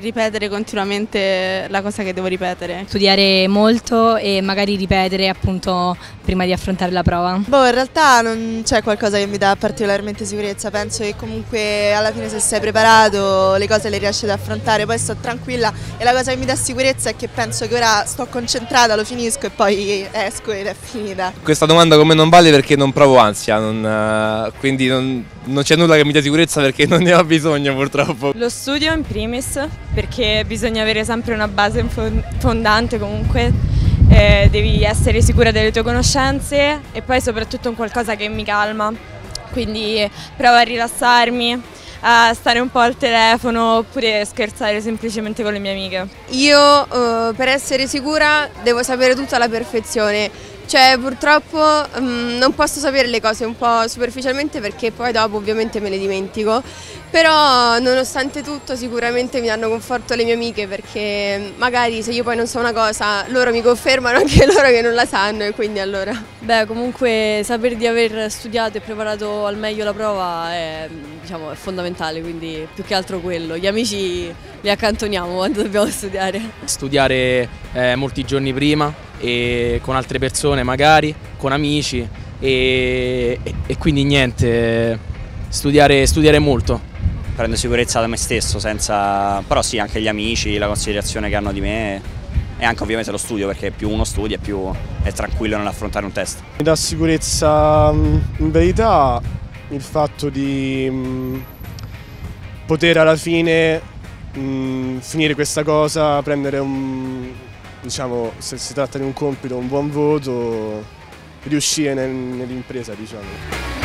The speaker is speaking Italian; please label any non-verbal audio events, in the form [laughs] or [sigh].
Ripetere continuamente la cosa che devo ripetere. Studiare molto e magari ripetere appunto prima di affrontare la prova. Boh, in realtà non c'è qualcosa che mi dà particolarmente sicurezza, penso che comunque alla fine se sei preparato le cose le riesci ad affrontare, poi sto tranquilla e la cosa che mi dà sicurezza è che penso che ora sto concentrata, lo finisco e poi esco ed è finita. Questa domanda come non vale perché non provo ansia, non, eh, quindi non, non c'è nulla che mi dia sicurezza perché [laughs] non ne ho bisogno purtroppo. Lo studio in primis perché bisogna avere sempre una base fondante comunque, eh, devi essere sicura delle tue conoscenze e poi soprattutto un qualcosa che mi calma, quindi provo a rilassarmi, a stare un po' al telefono oppure scherzare semplicemente con le mie amiche. Io eh, per essere sicura devo sapere tutto alla perfezione, cioè purtroppo um, non posso sapere le cose un po' superficialmente perché poi dopo ovviamente me le dimentico, però nonostante tutto sicuramente mi danno conforto le mie amiche perché magari se io poi non so una cosa loro mi confermano [laughs] anche loro che non la sanno e quindi allora. Beh comunque sapere di aver studiato e preparato al meglio la prova è, diciamo, è fondamentale, quindi più che altro quello. Gli amici li accantoniamo quando dobbiamo studiare. Studiare eh, molti giorni prima e con altre persone magari, con amici e, e, e quindi niente, studiare, studiare molto. Prendo sicurezza da me stesso, senza... però sì, anche gli amici, la considerazione che hanno di me e anche ovviamente lo studio perché più uno studia più è tranquillo nell'affrontare un test. Mi dà sicurezza in verità il fatto di poter alla fine mh, finire questa cosa, prendere un, diciamo, se si tratta di un compito, un buon voto, riuscire nel, nell'impresa. Diciamo.